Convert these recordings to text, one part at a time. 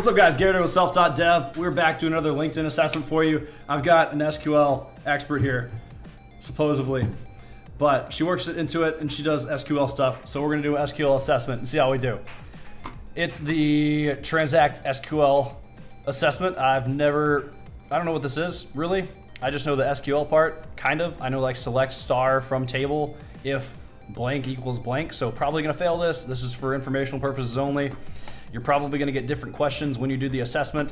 What's up, guys? Garrett with SelfTaughtDev. We're back to another LinkedIn assessment for you. I've got an SQL expert here, supposedly, but she works into it and she does SQL stuff. So we're gonna do an SQL assessment and see how we do. It's the Transact SQL assessment. I've never, I don't know what this is really. I just know the SQL part, kind of. I know like select star from table if blank equals blank. So probably gonna fail this. This is for informational purposes only. You're probably gonna get different questions when you do the assessment,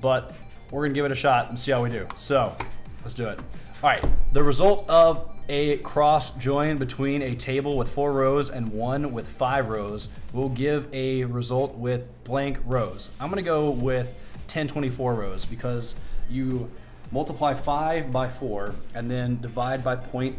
but we're gonna give it a shot and see how we do. So let's do it. All right, the result of a cross join between a table with four rows and one with five rows will give a result with blank rows. I'm gonna go with 1024 rows because you multiply five by four and then divide by point.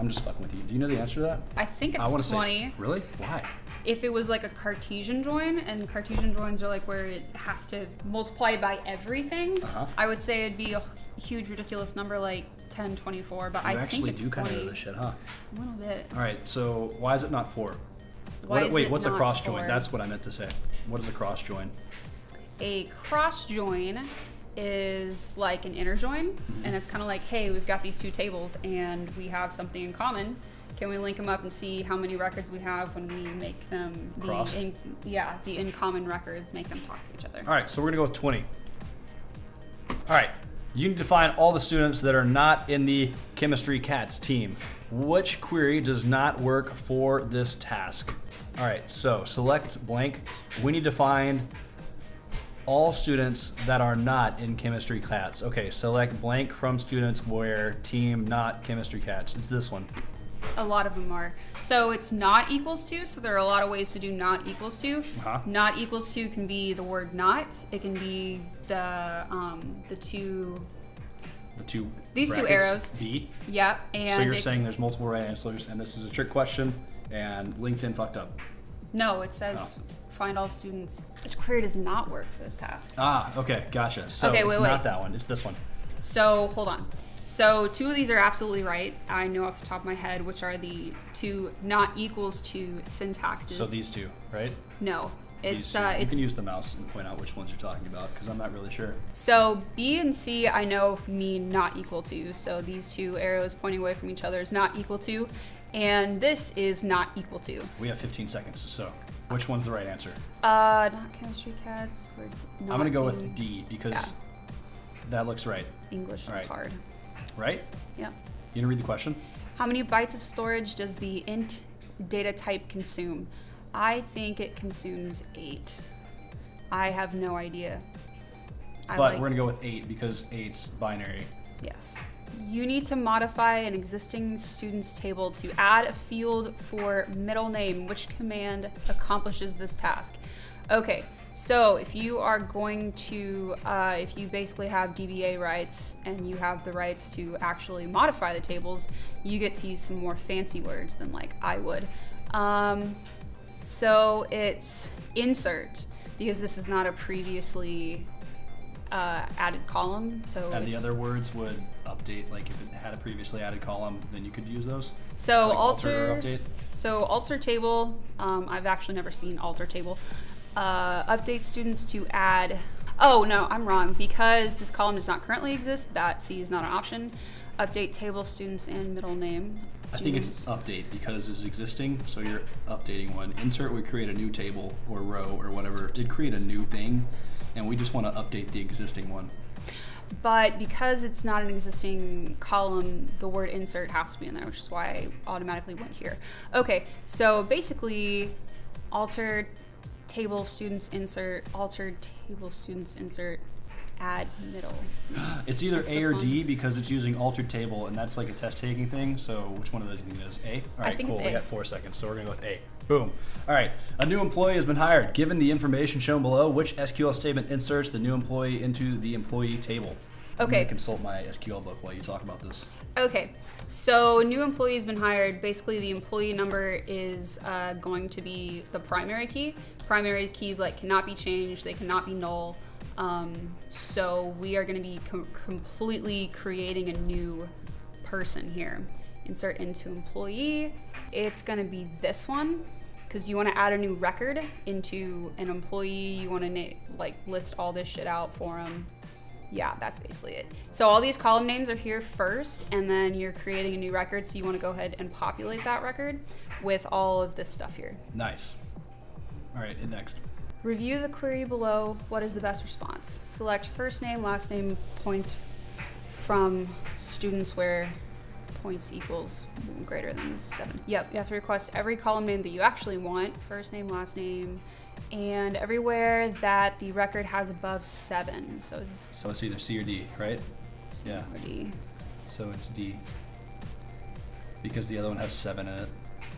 I'm just fucking with you. Do you know the answer to that? I think it's I wanna 20. Say, really? Why? If it was like a Cartesian join, and Cartesian joins are like where it has to multiply by everything, Uh-huh. I would say it'd be a huge, ridiculous number like 10, 24, but You I actually think it's do kind 20. of know this shit, huh? A little bit. All right, so why is it not four? Why What- is wait, it what's a not cross join? That's what I meant to say. What is a cross join? A cross join is like an inner join, Mm-hmm. and it's kind of like, hey, we've got these two tables and we have something in common. Can we link them up and see how many records we have when we make them the Cross? in, yeah the in common records make them talk to each other? All right, so we're gonna go with 20. All right, you need to find all the students that are not in the chemistry cats team. Which query does not work for this task? All right, so select blank. We need to find all students that are not in chemistry cats. Okay, select blank from students where team not chemistry cats. It's this one. A lot of them are. So it's not equals to, so there are a lot of ways to do not equals to. Uh-huh. Not equals to can be the word not. It can be the um, the two The two These two arrows. B. yep and So you're it- saying there's multiple right answers, and this is a trick question, and LinkedIn fucked up. no, it says Oh. find all students. Which query does not work for this task? Ah, okay, gotcha. So Okay, it's wait, not that one. It's this one. So hold on. So two of these are absolutely right. I know off the top of my head which are the two not equals to syntaxes. So these two, right? no, it's uh, you it's can use the mouse and point out which ones you're talking about because I'm not really sure. So B and C I know mean not equal to. So these two arrows pointing away from each other is not equal to. And this is not equal to. We have 15 seconds. So which one's the right answer? Uh, not chemistry cats. We're not I'm gonna go with D because that looks right. English is All right. hard. Right? Yeah. You gonna read the question? How many bytes of storage does the int data type consume? I think it consumes eight. I have no idea. I but like- we're gonna go with eight because eight's binary. Yes. You need to modify an existing students table to add a field for middle name. Which command accomplishes this task? Okay, so if you are going to, uh, if you basically have DBA rights and you have the rights to actually modify the tables, you get to use some more fancy words than like I would. Um, so it's insert because this is not a previously uh, added column. So And the other words would update, like if it had a previously added column, then you could use those. So like alter, update. so alter table. Um, I've actually never seen alter table. Uh, update students to add. Oh no, I'm wrong because this column does not currently exist. That C is not an option. Update table students and middle name. I think it's update because it's existing, so you're updating one. Insert would create a new table or row or whatever. Did create a new thing, and we just want to update the existing one. But because it's not an existing column, the word insert has to be in there, which is why I automatically went here. Okay, so basically, alter table students insert, altered table students insert, add middle. It's either It's A or one. D because it's using altered table, and that's like a test taking thing. So which one of those do you think it is? A. All right, cool. We got four seconds, so we're gonna go with A. Boom. All right. A new employee has been hired. Given the information shown below, which SQL statement inserts the new employee into the employee table? I'm Okay. gonna consult my SQL book while you talk about this. Okay, so new employee has been hired. Basically, the employee number is uh, going to be the primary key. Primary keys like cannot be changed. They cannot be null. Um, so we are going to be com- completely creating a new person here. Insert into employee. It's going to be this one. because you want to add a new record into an employee. You want to like list all this shit out for them. Yeah, that's basically it. So all these column names are here first, and then you're creating a new record. So you want to go ahead and populate that record with all of this stuff here. Nice. All right, hit next. Review the query below. What is the best response? Select first name, last name, points from students where points equals greater than seven. Yep, you have to request every column name that you actually want, first name, last name, and everywhere that the record has above seven. So it's, So it's either C or D, right? C Yeah. or D. So it's D. Because the other one has seven in it,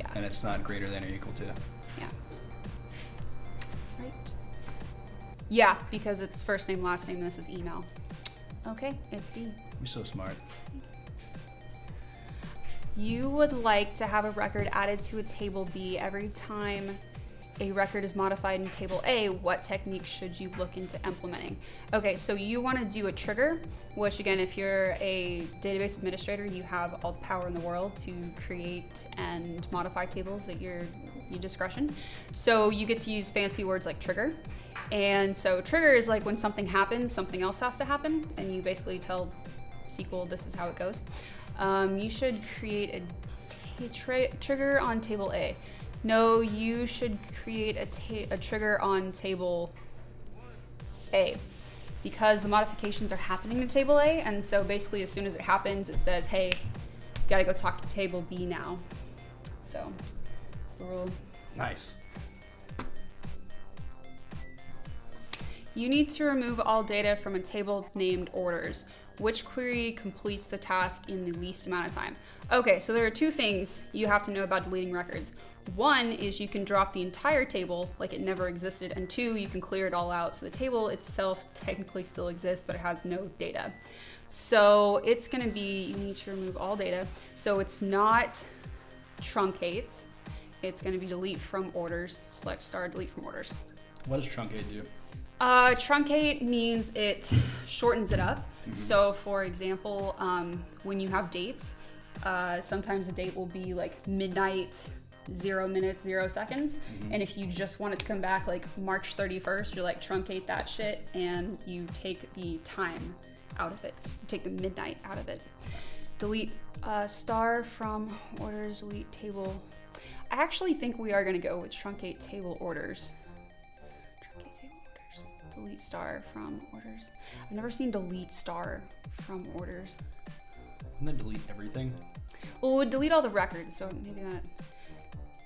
Yeah. and it's not greater than or equal to. Yeah, because it's first name, last name, and this is email. Okay, it's D. You're so smart. You would like to have a record added to a table B every time a record is modified in table A, what technique should you look into implementing? Okay, so you want to do a trigger, which again, if you're a database administrator, you have all the power in the world to create and modify tables at your, your discretion. So you get to use fancy words like trigger. And so trigger is like when something happens, something else has to happen, and you basically tell SQL this is how it goes. Um, you should create a trigger on table A. No, you should create a, a trigger on table A because the modifications are happening to table A, and so basically, as soon as it happens, it says, "Hey, you gotta go talk to table B now." So, the rule. Nice. You need to remove all data from a table named orders. Which query completes the task in the least amount of time? Okay, so there are two things you have to know about deleting records. One is you can drop the entire table like it never existed, and two, you can clear it all out. So the table itself technically still exists, but it has no data. So it's gonna be, you need to remove all data. So it's not truncate, it's gonna be delete from orders, select star, delete from orders. What does truncate do? Uh, truncate means it shortens it up. So, for example, um, when you have dates, uh, sometimes a date will be like midnight, zero minutes, zero seconds. And if you just want it to come back like March 31st, you're like truncate that shit and you take the time out of it. You take the midnight out of it. Delete uh, star from orders, delete table. I actually think we are going to go with truncate table orders. Truncate table orders. Delete star from orders. I've never seen delete star from orders. Wouldn't that delete everything? Well, it would delete all the records, so maybe that.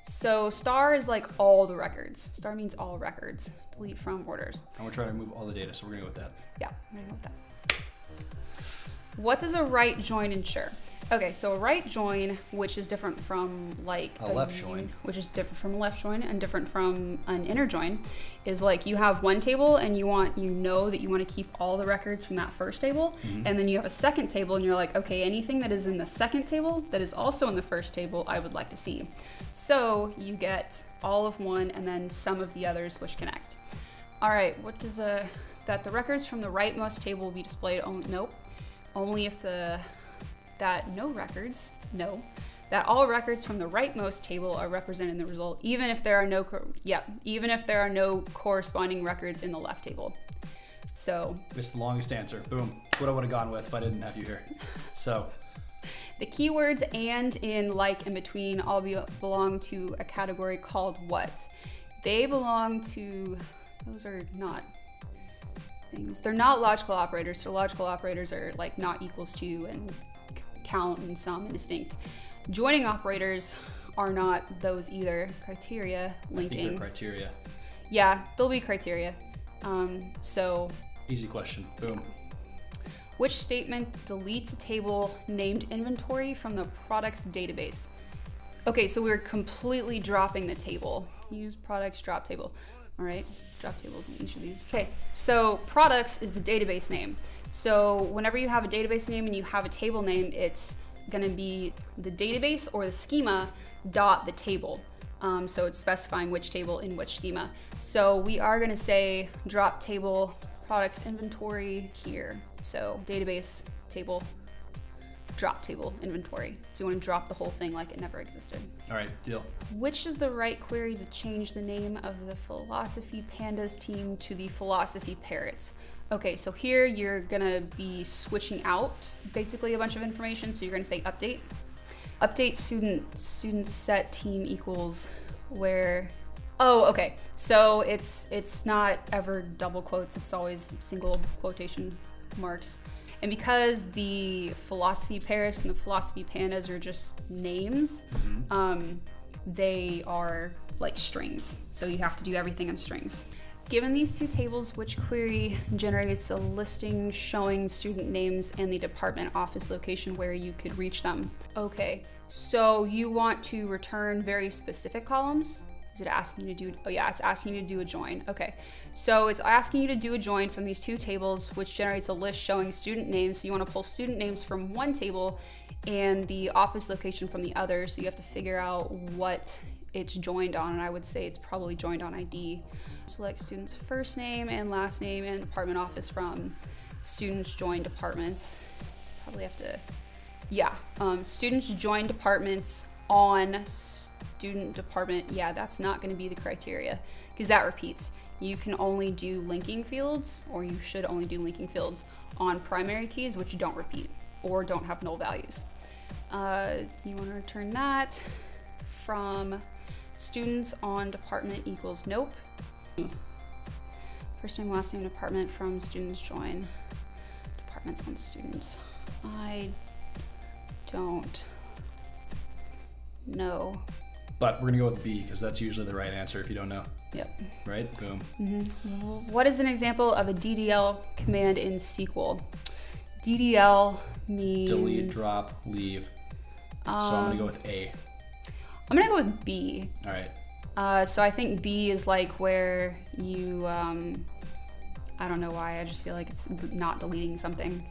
So star is like all the records. Star means all records. Delete from orders. And we're trying to remove all the data, so we're gonna go with that. Yeah, I'm gonna go with that. What does a right join ensure? Okay, so a right join, which is different from like A left un- join. which is different from a left join and different from an inner join, is like you have one table and you want you know that you want to keep all the records from that first table, mm-hmm. and then you have a second table and you're like, okay, anything that is in the second table that is also in the first table, I would like to see. So you get all of one and then some of the others which connect. All right, what does a that the records from the rightmost table will be displayed only nope. Only if the that no records, no. That all records from the rightmost table are represented in the result, even if there are no yeah, even if there are no corresponding records in the left table. So It's the longest answer. Boom. What I would have gone with if I didn't have you here. So, the keywords and in like in between all be- belong to a category called what? They belong to those are not things. They're not logical operators. So logical operators are like not equals to and count and sum and distinct. Joining operators are not those either. Criteria, I think they're linking. criteria. Yeah, they'll be criteria. Um, so Easy question. Boom. Which statement deletes a table named inventory from the products database? Okay, so we're completely dropping the table. Use products drop table. All right, drop tables in each of these. Okay, so products is the database name. So whenever you have a database name and you have a table name, it's gonna be the database or the schema dot the table. Um, so it's specifying which table in which schema. So we are gonna say drop table products inventory here. So database table drop table inventory. So you want to drop the whole thing like it never existed. All right, deal. Which is the right query to change the name of the Philosophy Pandas team to the Philosophy Parrots? Okay, so here you're gonna be switching out basically a bunch of information. So you're gonna say update. Update student student set team equals where Oh, okay. So it's it's not ever double quotes. It's always single quotation marks. And because the philosophy Parrots and the philosophy pandas are just names, mm-hmm. um, they are like strings. So you have to do everything in strings. Given these two tables, which query generates a listing showing student names and the department office location where you could reach them? Okay, so you want to return very specific columns. Is it asking you to do, oh yeah, it's asking you to do a join. Okay, so it's asking you to do a join from these two tables, which generates a list showing student names. So you wanna pull student names from one table and the office location from the other. So you have to figure out what it's joined on, and I would say it's probably joined on ID. Select student's first name and last name and department office from students join departments. Probably have to, yeah, um, students join departments on student department, yeah, that's not going to be the criteria because that repeats. You can only do linking fields, or you should only do linking fields on primary keys, which don't repeat or don't have null values. Uh, you want to return that from students on department equals nope. First name, last name, department from students join departments on students. I don't know but we're gonna go with B because that's usually the right answer if you don't know. Yep. Right? Boom. Mm-hmm. What is an example of a DDL command in SQL? DDL means delete, drop, leave. Um, so I'm gonna go with A. I'm gonna go with B. All right. Uh, so I think B is like where you, um, I don't know why, I just feel like it's not deleting something.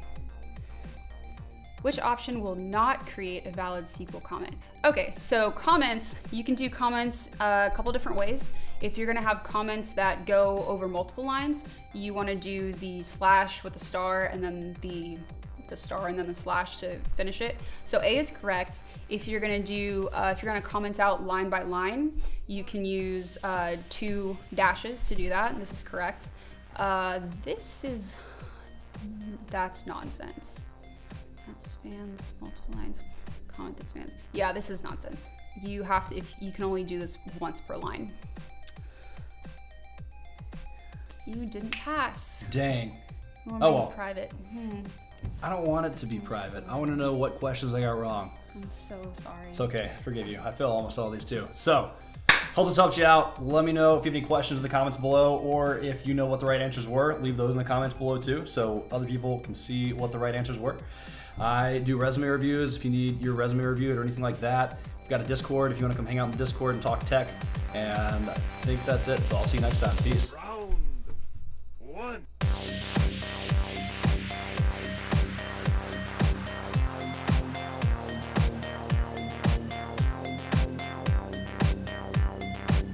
Which option will not create a valid SQL comment? Okay, so comments, you can do comments uh, a couple different ways. If you're gonna have comments that go over multiple lines, you wanna do the slash with the star and then the the star and then the slash to finish it. So A is correct. If you're gonna do, uh, if you're gonna comment out line by line, you can use uh, two dashes to do that. This is correct. Uh, this is, that's nonsense. That spans multiple lines. Comment that spans. Yeah, this is nonsense. You have to, if you can only do this once per line. You didn't pass. Dang. oh well. Private. Hmm. I don't want it to be I'm private. So I want to know what questions I got wrong. I'm so sorry. It's okay. Forgive you. I fail almost all these too. So, hope this helped you out. Let me know if you have any questions in the comments below, or if you know what the right answers were. Leave those in the comments below too, so other people can see what the right answers were. I do resume reviews if you need your resume reviewed or anything like that. We've got a Discord if you want to come hang out in the Discord and talk tech. And I think that's it. So I'll see you next time. Peace.